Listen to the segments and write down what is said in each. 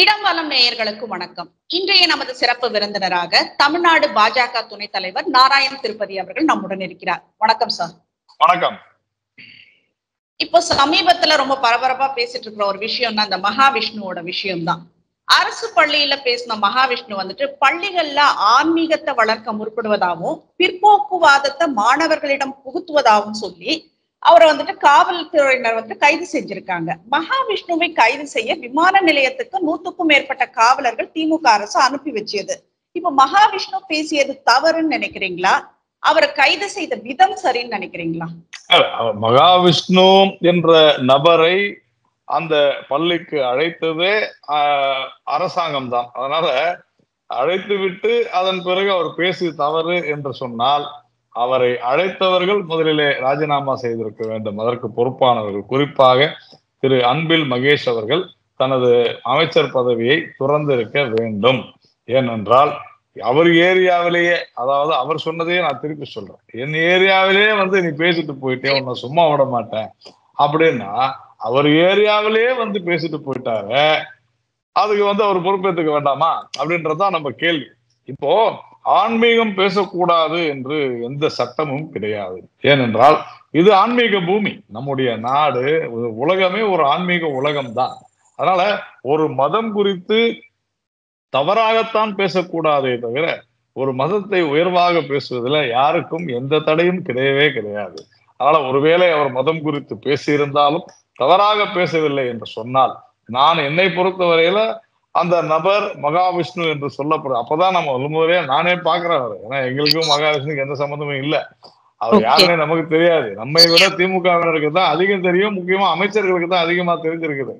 இடம்பாலம் நேயர்களுக்கு வணக்கம். இன்றைய நமது சிறப்பு விருந்தினராக தமிழ்நாடு பாஜக துணைத் தலைவர் நாராயண் திருப்பதி அவர்கள் நம்முடன் இருக்கிறார். வணக்கம் சார். வணக்கம். இப்போ சமீபத்துல ரொம்ப பரபரப்பா பேசிட்டு இருக்கிற ஒரு விஷயம்னா இந்த மகாவிஷ்ணுவோட விஷயம்தான். அரசு பள்ளியில பேசின மகாவிஷ்ணு வந்துட்டு பள்ளிகள்ல ஆன்மீகத்தை வளர்க்க முற்படுவதாகவும் பிற்போக்குவாதத்தை மாணவர்களிடம் புகுத்துவதாகவும் சொல்லி அவரை வந்துட்டு காவல்துறையினர் வந்துட்டு கைது செஞ்சிருக்காங்க. மகாவிஷ்ணுவை கைது செய்ய விமான நிலையத்துக்கு நூத்துக்கும் மேற்பட்ட காவலர்கள் திமுக அரசு அனுப்பி வச்சது இப்ப மகாவிஷ்ணு பேசியது தவறுன்னு நினைக்கிறீங்களா? அவரை கைது செய்த விதம் சரின்னு நினைக்கிறீங்களா? மகாவிஷ்ணு என்ற நபரை அந்த பள்ளிக்கு அழைத்ததே ஆஹ், அரசாங்கம் தான் அதனால அழைத்து விட்டு அதன் பிறகு அவர் பேசி தவறு என்று சொன்னால் அவரை அழைத்தவர்கள் முதலிலே ராஜினாமா செய்திருக்க வேண்டும். அதற்கு பொறுப்பானவர்கள். குறிப்பாக திரு அன்பில் மகேஷ் அவர்கள் தனது அமைச்சர் பதவியை துறந்திருக்க வேண்டும். ஏனென்றால் அவர் ஏரியாவிலேயே அதாவது அவர் சொன்னதையே நான் திருப்பி சொல்றேன். என் ஏரியாவிலேயே வந்து நீ பேசிட்டு போயிட்டே உன்னை சும்மா விட மாட்டேன். அப்படின்னா அவர் ஏரியாவிலேயே வந்து பேசிட்டு போயிட்டாரு அதுக்கு வந்து அவர் பொறுப்பேற்றுக்க வேண்டாமா? அப்படின்றதுதான் நம்ம கேள்வி. இப்போ ஆன்மீகம் பேசக்கூடாது என்று எந்த சட்டமும் கிடையாது. ஏனென்றால் இது ஆன்மீக பூமி. நம்முடைய நாடு உலகமே ஒரு ஆன்மீக உலகம் தான் அதனால ஒரு மதம் குறித்து தவறாகத்தான் பேசக்கூடாதே தவிர ஒரு மதத்தை உயர்வாக பேசுவதில் யாருக்கும் எந்த தடையும் கிடையவே கிடையாது. அதனால ஒருவேளை அவர் மதம் குறித்து பேசியிருந்தாலும் தவறாக பேசவில்லை என்று சொன்னால் நான் என்னை பொறுத்தவரையில அந்த நபர் மகாவிஷ்ணு என்று சொல்லப்படும் அப்பதான் நம்ம முதல்முறையா நானே பாக்குறேன் அவரை. ஏன்னா எங்களுக்கும் மகாவிஷ்ணுக்கு எந்த சம்மந்தமும் இல்லை. அவர். யாருன்னே நமக்கு தெரியாது. நம்மை விட திமுகவினருக்கு தான் அதிகம் தெரியும். முக்கியமா அமைச்சர்களுக்கு தான் அதிகமா தெரிஞ்சிருக்குது.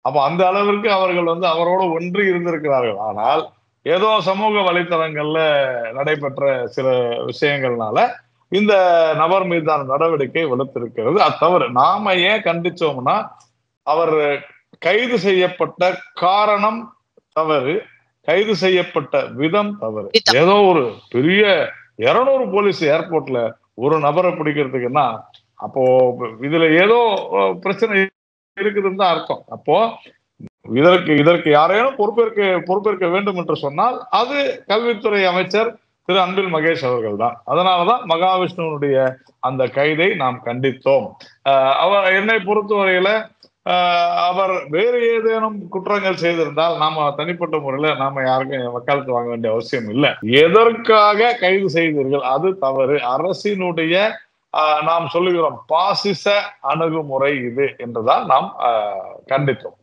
அப்ப அந்த அளவிற்கு அவர்கள் வந்து அவரோட ஒன்றி இருந்திருக்கிறார்கள். ஆனால் ஏதோ சமூக வலைத்தளங்கள்ல நடைபெற்ற சில விஷயங்கள்னால இந்த நபர் மீதான நடவடிக்கை வலுத்திருக்கிறது. அது தவறு. நாம ஏன் கண்டிச்சோம்னா அவர் கைது செய்யப்பட்ட காரணம் தவறு கைது செய்யப்பட்ட விதம் தவறு. ஏதோ ஒரு பெரிய இருநூறு போலீஸ் ஏர்போர்ட்ல ஒரு நபரை பிடிக்கிறதுக்குன்னா அப்போ இதுல ஏதோ பிரச்சனை இருக்குதுன்னு தான் அர்த்தம். அப்போ இதற்கு இதற்கு யாரேனும் பொறுப்பேற்க பொறுப்பேற்க வேண்டும் என்று சொன்னால் அது கல்வித்துறை அமைச்சர் திரு அன்பில் மகேஷ் அவர்கள் தான். அதனாலதான் மகாவிஷ்ணுவனுடைய அந்த கைதை நாம் கண்டித்தோம். அவர் என்னை பொறுத்தவரையில அவர் வேறு ஏதேனும் குற்றங்கள் செய்திருந்தால் நாம தனிப்பட்ட முறையில நாம யாருக்கும் வக்காலத்து வாங்க வேண்டிய அவசியம் இல்லை. எதற்காக கைது செய்தீர்கள்? அது தவறு. அரசினுடைய நாம் சொல்லுகிறோம் பாசிச அணுகுமுறை இது என்றுதான் நாம் கண்டித்தோம்.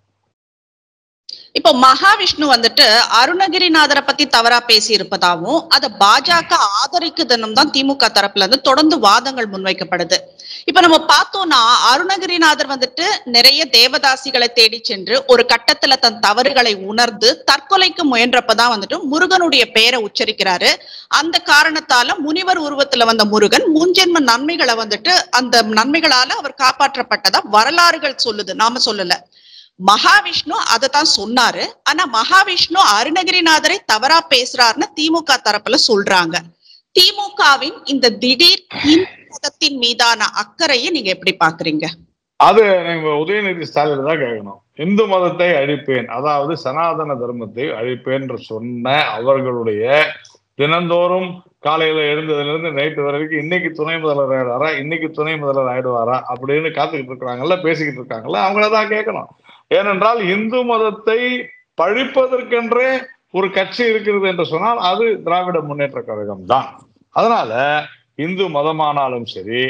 இப்போ மகாவிஷ்ணு வந்துட்டு அருணகிரிநாதரை பத்தி தவறா பேசி இருப்பதாகவும் அதை பாஜக ஆதரிக்குதுன்னு தான் திமுக தரப்புல இருந்து தொடர்ந்து வாதங்கள் முன்வைக்கப்படுது. இப்ப நம்ம பார்த்தோம்னா அருணகிரிநாதர் வந்துட்டு நிறைய தேவதாசிகளை தேடி சென்று ஒரு கட்டத்துல தன் தவறுகளை உணர்ந்து தற்கொலைக்கு முயன்றப்பதான் வந்துட்டு முருகனுடைய பெயரை உச்சரிக்கிறாரு. அந்த காரணத்தால முனிவர் உருவத்துல வந்த முருகன் முன்ஜென்ம நன்மைகளை வந்துட்டு அந்த நன்மைகளால அவர் காப்பாற்றப்பட்டதா வரலாறுகள் சொல்லுது. நாம சொல்லல. மகாவிஷ்ணு அதை தான் சொன்னாரு. ஆனா மகாவிஷ்ணு அருணகிரிநாதரை தவறா பேசுறாருன்னு திமுக தரப்புல சொல்றாங்க. திமுகவின் இந்த திடீர் இந்து மதத்தின் மீதான அக்கறையை நீங்க எப்படி பாக்குறீங்க? அது உதயநிதி ஸ்டாலின் தான் கேட்கணும். இந்து மதத்தை அழிப்பேன் அதாவது சனாதன தர்மத்தை அழிப்பேன் என்று சொன்ன அவர்களுடைய தினந்தோறும் காலையில எழுந்ததுல இருந்து நைட்டு வரைக்கும் இன்னைக்கு துணை முதல்வர் ஆயிடுவாரா இன்னைக்கு துணை முதல்வர் ஆயிடுவாரா அப்படின்னு காத்துக்கிட்டு இருக்கிறாங்கல்ல பேசிக்கிட்டு இருக்காங்கல்ல அவங்களதான் கேட்கணும். ஏனென்றால் இந்து மதத்தை பழிப்பதற்கென்றே ஒரு கட்சி இருக்கிறது என்று சொன்னால் அது திராவிட முன்னேற்ற கழகம் தான் அதனால இந்து மதமானாலும் சரி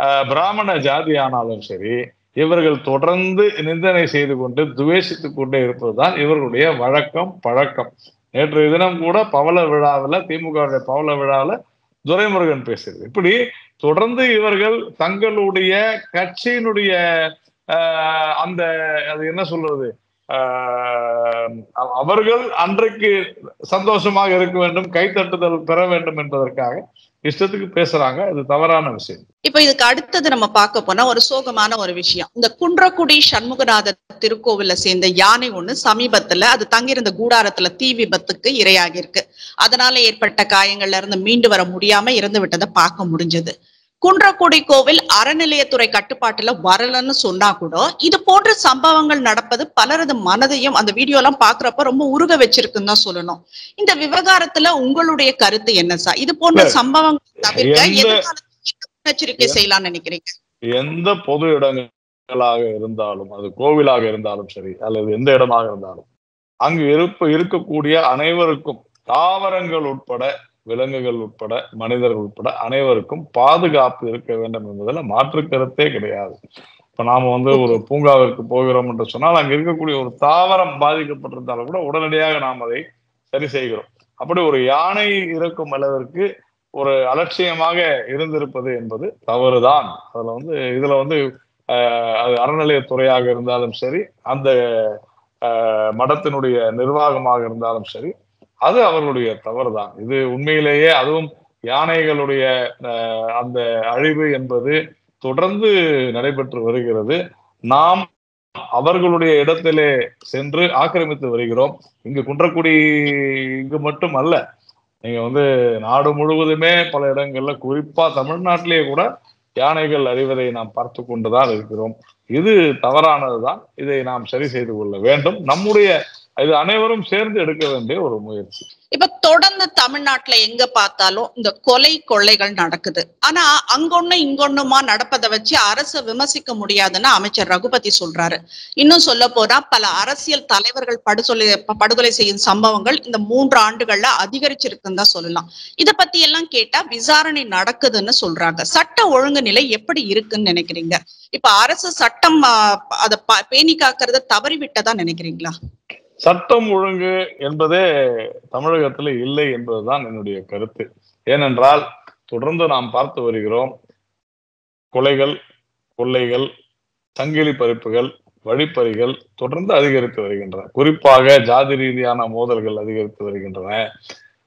ஆஹ் பிராமண ஜாதி ஆனாலும் சரி இவர்கள் தொடர்ந்து நிந்தனை செய்து கொண்டு துவேஷித்துக் கொண்டே இருப்பதுதான் இவர்களுடைய வழக்கம் பழக்கம். நேற்றைய தினம் கூட பவள விழாவில் திமுகவுடைய பவள விழாவில் துரைமுருகன் பேசுறது இப்படி தொடர்ந்து இவர்கள் தங்களுடைய கட்சியினுடைய அந்த அது என்ன சொல்றது? ஆஹ், அவர்கள் அன்றைக்கு சந்தோஷமாக இருக்க வேண்டும் கைத்தட்டுதல் பெற வேண்டும் என்பதற்காக இஷ்டத்துக்கு பேசுறாங்க. இது தவறான விஷயம். இப்ப இதுக்கு அடுத்தது நம்ம பார்க்க போனா ஒரு சோகமான ஒரு விஷயம். இந்த குன்றக்குடி சண்முகநாத திருக்கோவில சேர்ந்த யானை ஒண்ணு சமீபத்துல அது தங்கியிருந்த கூடாரத்துல தீ விபத்துக்கு இரையாகி இருக்கு அதனால ஏற்பட்ட காயங்கள்ல இருந்து மீண்டு வர முடியாம இறந்து விட்டதை பார்க்க முடிஞ்சது. குன்றக்குடி கோவில் அறநிலையத்துறை கட்டுப்பாட்டுல வரலன்னு சொன்னா கூட இது போன்ற சம்பவங்கள் நடப்பது பலரது மனதையும் அந்த வீடியோ எல்லாம் பாக்குறப்ப ரொம்ப உருக வச்சிருக்குன்னு தான் சொல்லணும். இந்த விவகாரத்துல உங்களுடைய கருத்து என்ன சார் இது போன்ற சம்பவங்கள் தவிர்க்க எதிர்காலத்துல முன்னெச்சரிக்கை செய்யலாம்னு நினைக்கிறீங்க? எந்த பொது இடங்களாக இருந்தாலும் அது கோவிலாக இருந்தாலும் சரி அல்லது எந்த இடமாக இருந்தாலும் அங்கு இருப்ப இருக்கக்கூடிய அனைவருக்கும் தாவரங்கள் உட்பட விலங்குகள் உட்பட மனிதர்கள் உட்பட அனைவருக்கும் பாதுகாப்பு இருக்க வேண்டும் என்பதில் மாற்று கருத்தே கிடையாது. இப்ப நாம வந்து ஒரு பூங்காவிற்கு போகிறோம் என்று சொன்னால் அங்க இருக்கக்கூடிய ஒரு தாவரம் பாதிக்கப்பட்டிருந்தாலும் கூட உடனடியாக நாம் அதை சரி செய்கிறோம். அப்படி ஒரு யானை இருக்கும் அளவிற்கு ஒரு அலட்சியமாக இருந்திருப்பது என்பது தவறுதான். அதுல வந்து இதுல வந்து அது அறநிலையத்துறையாக இருந்தாலும் சரி அந்த மடத்தினுடைய நிர்வாகமாக இருந்தாலும் சரி அது அவர்களுடைய தவறு தான் இது உண்மையிலேயே அதுவும் யானைகளுடைய அந்த அழிவு என்பது தொடர்ந்து நடைபெற்று வருகிறது. நாம் அவர்களுடைய இடத்திலே சென்று ஆக்கிரமித்து வருகிறோம். இங்கு குன்றக்குடி இங்கு மட்டும் அல்ல. நீங்க வந்து நாடு முழுவதுமே பல இடங்கள்ல குறிப்பா தமிழ்நாட்டிலேயே கூட யானைகள் அறிவதை நாம் பார்த்து கொண்டுதான் இருக்கிறோம். இது தவறானதுதான். இதை நாம் சரி செய்து கொள்ள வேண்டும். நம்முடைய இது அனைவரும் சேர்ந்து எடுக்க வேண்டிய ஒரு முயற்சி. இப்ப தொடர்ந்து தமிழ்நாட்டுல எங்க பார்த்தாலும் இந்த கொலை கொள்ளைகள் நடக்குது. ஆனா அங்கொன்னு இங்கொன்னுமா நடப்பதை வச்சு அரசு விமர்சிக்க முடியாதுன்னு அமைச்சர் ரகுபதி சொல்றாரு. இன்னும் சொல்ல போனா பல அரசியல் தலைவர்கள் படுகொலை படுகொலை செய்யும் சம்பவங்கள் இந்த மூன்று ஆண்டுகள்ல அதிகரிச்சிருக்குன்னு தான் சொல்லலாம். இத பத்தி எல்லாம் கேட்டா விசாரணை நடக்குதுன்னு சொல்றாங்க. சட்ட ஒழுங்கு நிலை எப்படி இருக்குன்னு நினைக்கிறீங்க? இப்ப அரசு சட்டம் அதை பேணி காக்கிறத தவறி விட்டதா நினைக்கிறீங்களா? சட்டம் ஒழுங்கு என்பதே தமிழகத்துல இல்லை என்பதுதான் என்னுடைய கருத்து. ஏனென்றால் தொடர்ந்து நாம் பார்த்து வருகிறோம் கொலைகள் கொள்ளைகள் சங்கிலி பறிப்புகள் வழிப்பறிகள் தொடர்ந்து அதிகரித்து வருகின்றன. குறிப்பாக ஜாதி ரீதியான மோதல்கள் அதிகரித்து வருகின்றன.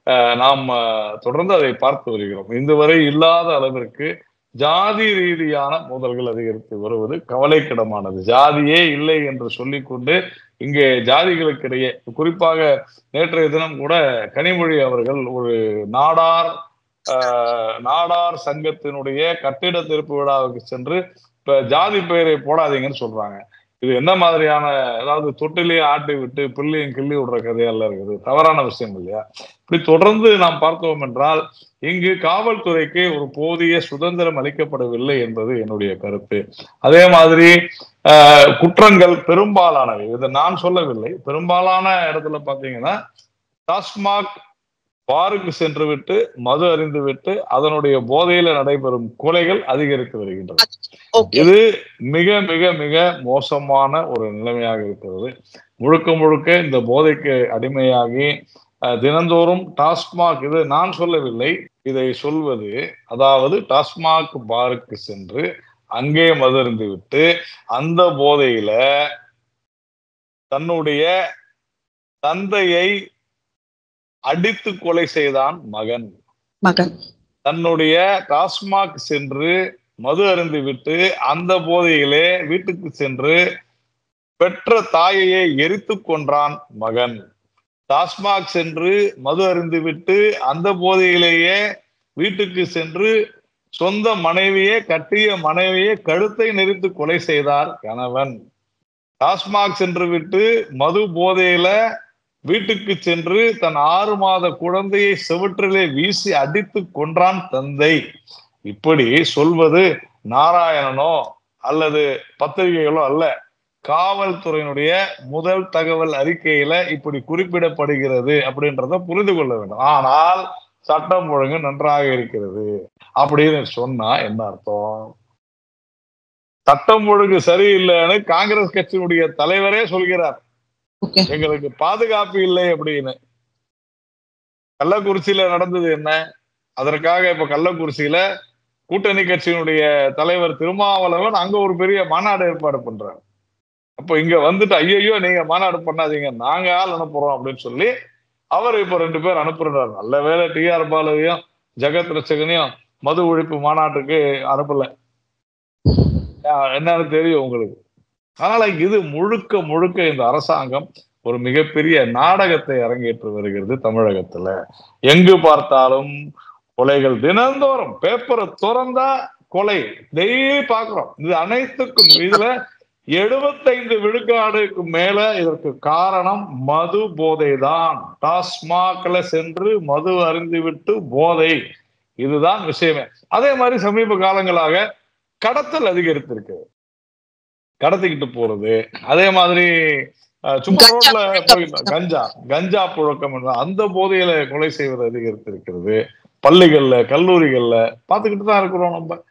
அஹ் நாம் தொடர்ந்து அதை பார்த்து வருகிறோம். இந்த வரை இல்லாத அளவிற்கு ஜாதி ரீதியான மோதல்கள் அதிகரித்து வருவது கவலைக்கிடமானது. ஜாதியே இல்லை என்று சொல்லிக்கொண்டு இங்கே ஜாதிகளுக்கிடையே குறிப்பாக நேற்றைய தினம் கூட கனிமொழி அவர்கள் ஒரு நாடார் ஆஹ், நாடார் சங்கத்தினுடைய கட்டிட திறப்பு விழாவுக்கு சென்று இப்ப ஜாதி பெயரை போடாதீங்கன்னு சொல்றாங்க. இது என்ன மாதிரியான அதாவது தொட்டிலேயே ஆட்டி விட்டு பிள்ளையும் கிள்ளி விடுற கதையெல்லாம் இருக்குது. தவறான விஷயம் இல்லையா? இப்படி தொடர்ந்து நாம் பார்த்தோம் என்றால் இங்கு காவல்துறைக்கு ஒரு போதிய சுதந்திரம் அளிக்கப்படவில்லை என்பது என்னுடைய கருத்து. அதே மாதிரி குற்றங்கள் பெரும்பாலானவை. இதை நான் சொல்லவில்லை. பெரும்பாலான இடத்துல பாத்தீங்கன்னா டாஸ்மாக் பாருக்கு சென்று விட்டு மது அறிந்து விட்டு அதனுடைய போதையில நடைபெறும் கொலைகள் அதிகரித்து வருகின்றன. இது மிக மிக மிக மோசமான ஒரு நிலைமையாக இருக்கிறது. முழுக்க முழுக்க இந்த போதைக்கு அடிமையாகி தினந்தோறும் டாஸ்மாக் இது நான் சொல்லவில்லை. இதை சொல்வது அதாவது டாஸ்மாக் பாருக்கு சென்று அங்கே மதுருந்து விட்டு அந்த போதையில தன்னுடைய தந்தையை அடித்து கொலை செய்தான் மகன். மகன். தன்னுடைய டாஸ்மாக் சென்று மது அருந்து விட்டு அந்த போதையிலே வீட்டுக்கு சென்று பெற்ற தாயையே எரித்து கொன்றான் மகன். டாஸ்மாக் சென்று மது அருந்து விட்டு அந்த போதையிலேயே வீட்டுக்கு சென்று சொந்த மனைவியே கட்டிய மனைவியே கழுத்தை நெரித்து கொலை செய்தார் கணவன். டாஸ்மாக் சென்று விட்டு மது போதையில வீட்டுக்கு சென்று தன் ஆறு மாத குழந்தையை செவற்றிலே வீசி அடித்து கொன்றான் தந்தை. இப்படி சொல்வது நாராயணனோ அல்லது பத்திரிகைகளோ அல்ல காவல்துறையினுடைய முதல் தகவல் அறிக்கையில இப்படி குறிப்பிடப்படுகிறது அப்படின்றத புரிந்து கொள்ள வேண்டும். ஆனால் சட்டம் ஒழுங்கு நன்றாக இருக்கிறது அப்படின்னு சொன்னா என்ன அர்த்தம்? சட்டம் ஒழுங்கு சரியில்லைன்னு காங்கிரஸ் கட்சியினுடைய தலைவரே சொல்கிறார். எங்களுக்கு பாதுகாப்பு இல்லை அப்படின்னு. கள்ளக்குறிச்சியில நடந்தது என்ன? அதற்காக இப்ப கள்ளக்குறிச்சியில கூட்டணி கட்சியினுடைய தலைவர் திருமாவளவன் அங்க ஒரு பெரிய மாநாடு ஏற்பாடு பண்றாரு. அப்ப இங்க வந்துட்டு ஐயோ நீங்க மாநாடு பண்ணாதீங்க நாங்க ஆள் அனுப்புறோம் அப்படின்னு சொல்லி அவர் இப்ப ரெண்டு பேர் அனுப்புறாரு. நல்ல வேலை டிஆர் பாலுவையும் ஜெகத் ரட்சகனையும் மது ஒழிப்பு மாநாட்டுக்கு அனுப்பல. என்னன்னு தெரியும் உங்களுக்கு. அதனால இது முழுக்க முழுக்க இந்த அரசாங்கம் ஒரு மிகப்பெரிய நாடகத்தை அரங்கேற்று வருகிறது தமிழகத்துல. எங்கு பார்த்தாலும் கொலைகள் தினந்தோறும். பேப்பரை திறந்தா கொலை. டெய்லி பாக்குறோம் இது அனைத்துக்கும். இதுல எழுபத்தைந்து விழுக்காடுக்கு மேல இதற்கு காரணம் மது போதைதான். டாஸ்மாக்ல சென்று மது அருந்திவிட்டு போதை. இதுதான் விஷயமே. அதே மாதிரி சமீப காலங்களாக கடத்தல் அதிகரித்திருக்கு. கடத்திக்கிட்டு போறது. அதே மாதிரி சும்மா ரோட்ல கஞ்சா கஞ்சா புழக்கம் என்ற அந்த போதையில கொலை செய்வது அதிகரித்திருக்கிறது. பள்ளிகள்ல கல்லூரிகள்ல பார்த்துக்கிட்டு தான் இருக்கிறோம் நம்ம.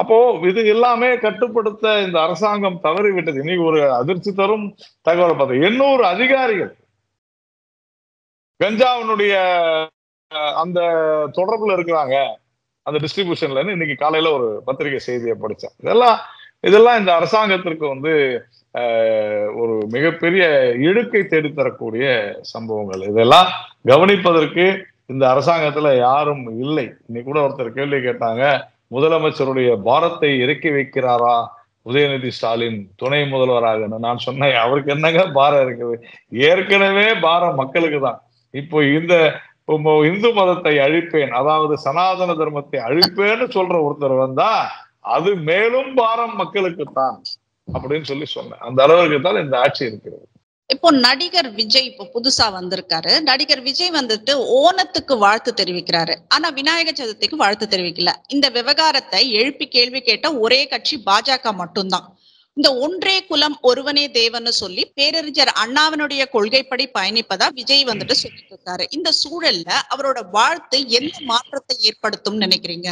அப்போ இது எல்லாமே கட்டுப்படுத்த இந்த அரசாங்கம் தவறிவிட்டது இன்னைக்கு ஒரு அதிர்ச்சி தரும் தகவல் பார்த்தோம் எண்ணூறு அதிகாரிகள் கஞ்சாவினுடைய அந்த தொடர்புல இருக்கிறாங்க. அந்த டிஸ்ட்ரிபியூஷன்ல இன்னைக்கு காலையில ஒரு பத்திரிகை செய்தியை படித்தேன் இதெல்லாம் இதெல்லாம் இந்த அரசாங்கத்திற்கு வந்து ஒரு மிகப்பெரிய இழுக்கை தேடித்தரக்கூடிய சம்பவங்கள். இதெல்லாம் கவனிப்பதற்கு இந்த அரசாங்கத்துல யாரும் இல்லை. இன்னைக்கு கூட ஒருத்தர் கேள்வி கேட்டாங்க. முதலமைச்சருடைய பாரத்தை இறக்கி வைக்கிறாரா உதயநிதி ஸ்டாலின் துணை முதல்வராக? நான் சொன்னேன் அவருக்கு என்னங்க பாரம் இருக்குது? ஏற்கனவே பாரம் மக்களுக்கு தான். இப்போ இந்த இந்து மதத்தை அழிப்பேன் அதாவது சனாதன தர்மத்தை அழிப்பேன்னு சொல்ற ஒருத்தர் வந்தா அது மேலும் பாரம் மக்களுக்கு தான் அப்படின்னு சொல்லி சொன்னேன். அந்த அளவுக்கு தான் இந்த ஆட்சி இருக்கிறது. இப்போ நடிகர் விஜய் இப்போ புதுசா வந்திருக்காரு. நடிகர் விஜய் வந்துட்டு ஓணத்துக்கு வாழ்த்து தெரிவிக்கிறாரு. ஆனா விநாயகர் சதுர்த்திக்கு வாழ்த்து தெரிவிக்கல. இந்த விவகாரத்தை எழுப்பி கேள்வி கேட்ட ஒரே கட்சி பாஜக மட்டும்தான். இந்த ஒன்றே குலம் ஒருவனே தேவன்னு சொல்லி பேரறிஞர் அண்ணாவினுடைய கொள்கைப்படி பயணிப்பதா விஜய் வந்துட்டு சொல்லிட்டு இருக்காரு. இந்த சூழல்ல அவரோட வாழ்த்து எந்த மாற்றத்தை ஏற்படுத்தும் நினைக்கிறீங்க?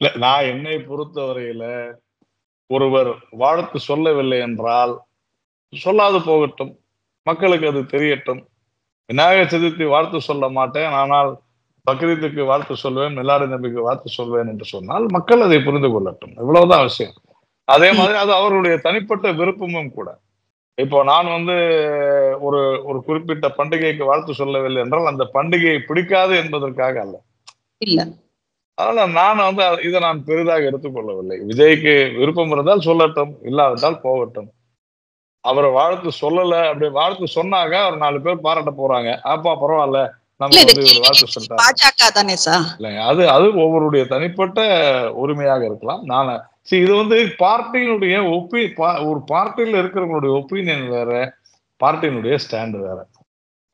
இல்ல நான் என்னை பொறுத்தவரையில ஒருவர் வாழ்த்து சொல்லவில்லை என்றால் சொல்லாது போகட்டும். மக்களுக்கு அது தெரியட்டும். விநாயகர் சதுர்த்தி வாழ்த்து சொல்ல மாட்டேன். ஆனால் பக்ரீத்துக்கு வாழ்த்து சொல்வேன் மில்லாடி நம்பிக்கை வாழ்த்து சொல்வேன் என்று சொன்னால் மக்கள் அதை புரிந்து கொள்ளட்டும். இவ்வளவுதான் விஷயம். அதே மாதிரி அது அவருடைய தனிப்பட்ட விருப்பமும் கூட. இப்போ நான் வந்து ஒரு ஒரு குறிப்பிட்ட பண்டிகைக்கு வாழ்த்து சொல்லவில்லை என்றால் அந்த பண்டிகையை பிடிக்காது என்பதற்காக அல்ல. இல்ல. அதனால நான் வந்து இதை நான் பெரிதாக எடுத்துக்கொள்ளவில்லை. விஜய்க்கு விருப்பம் இருந்தால் சொல்லட்டும் இல்லாவிட்டால் போகட்டும். அவரை வாழ்த்து சொல்லல அப்படி வாழ்த்து சொன்னாங்க ஒரு நாலு பேர் பாராட்ட போறாங்க. அப்பா பரவாயில்ல. நம்ம வந்து இவர் வாழ்த்து சார் இல்லைங்க அது அது ஒவ்வொருடைய தனிப்பட்ட உரிமையாக இருக்கலாம். நான் see இது வந்து பார்ட்டியினுடைய ஒப்பி ஒரு பார்ட்டியில இருக்கிறவங்களுடைய ஒப்பீனியன் வேற பார்ட்டியினுடைய ஸ்டாண்ட் வேற.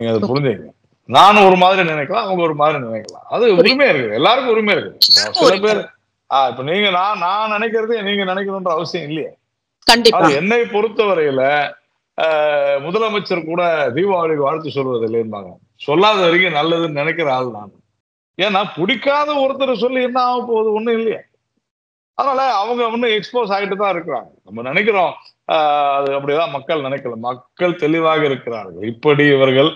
நீங்க அதை புரிஞ்சுங்க நான் ஒரு மாதிரி நினைக்கலாம் அவங்க ஒரு மாதிரி நினைக்கலாம். அது உரிமை இருக்குது எல்லாருக்கும் உரிமை இருக்குது. சில பேர் ஆஹ் இப்ப நீங்க நான் நான் நினைக்கிறது நீங்க நினைக்கணும்ன்ற அவசியம் இல்லையே. கண்டிப்பா. என்னை பொறுத்தவரையில ஆஹ், முதலமைச்சர் கூட தீபாவளிக்கு வாழ்த்து சொல்வது இல்லைம்பாங்க சொல்லாத வரைக்கும் நல்லதுன்னு நினைக்கிற ஆள் நான். ஏன்னா பிடிக்காத ஒருத்தர் சொல்லி என்ன ஆக போகுது ஒண்ணும் இல்லையா. அதனால அவங்க ஒன்னும் எக்ஸ்போஸ் ஆகிட்டு தான் இருக்கிறாங்க. நம்ம நினைக்கிறோம் ஆஹ், அது அப்படிதான் மக்கள் நினைக்கல. மக்கள் தெளிவாக இருக்கிறார்கள். இப்படி இவர்கள்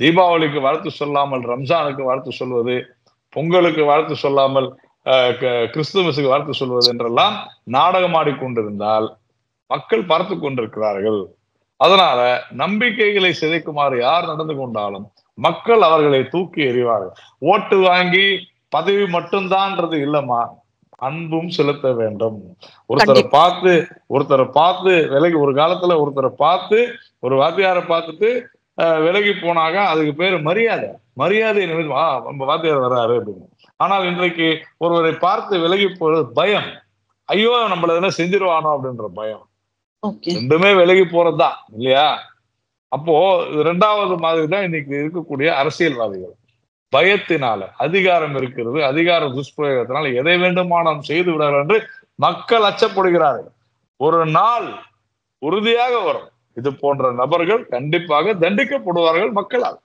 தீபாவளிக்கு வாழ்த்து சொல்லாமல் ரம்ஜானுக்கு வாழ்த்து சொல்வது பொங்கலுக்கு வாழ்த்து சொல்லாமல் ஆஹ், க- கிறிஸ்துமஸுக்கு வாழ்த்து சொல்வது என்றெல்லாம் நாடகம் ஆடிக்கொண்டிருந்தால் மக்கள் பார்த்து கொண்டிருக்கிறார்கள். அதனால நம்பிக்கைகளை சிதைக்குமாறு யார் நடந்து கொண்டாலும் மக்கள் அவர்களை தூக்கி எறிவார்கள். ஓட்டு வாங்கி பதவி மட்டும்தான்றது இல்லம்மா. அன்பும் செலுத்த வேண்டும். ஒருத்தரை. பார்த்து ஒருத்தரை பார்த்து விலகி ஒரு காலத்துல ஒருத்தரை பார்த்து ஒரு வாத்தியாரை பார்த்துட்டு விலகி போனாங்க அதுக்கு பேரு மரியாதை. மரியாதை நிமித்தம் ஆ நம்ம வாத்தியார் வர்றாரு அப்படின்னு. ஆனால் இன்றைக்கு ஒருவரை பார்த்து விலகி போறது பயம். ஐயோ நம்மள எதனா செஞ்சிருவானோ அப்படின்ற பயம். ரெண்டுமே விலகி போறதுதான் இல்லையா? அப்போ இரண்டாவது ரெண்டாவது மாதிரி தான் இன்னைக்கு இருக்கக்கூடிய அரசியல்வாதிகள். பயத்தினால அதிகாரம் இருக்கிறது அதிகார துஷ்பிரயோகத்தினால எதை வேண்டுமானாலும் செய்து விடார்கள் என்று மக்கள் அச்சப்படுகிறார்கள். ஒரு நாள் உறுதியாக வரும். இது போன்ற நபர்கள் கண்டிப்பாக தண்டிக்கப்படுவார்கள் மக்களால்.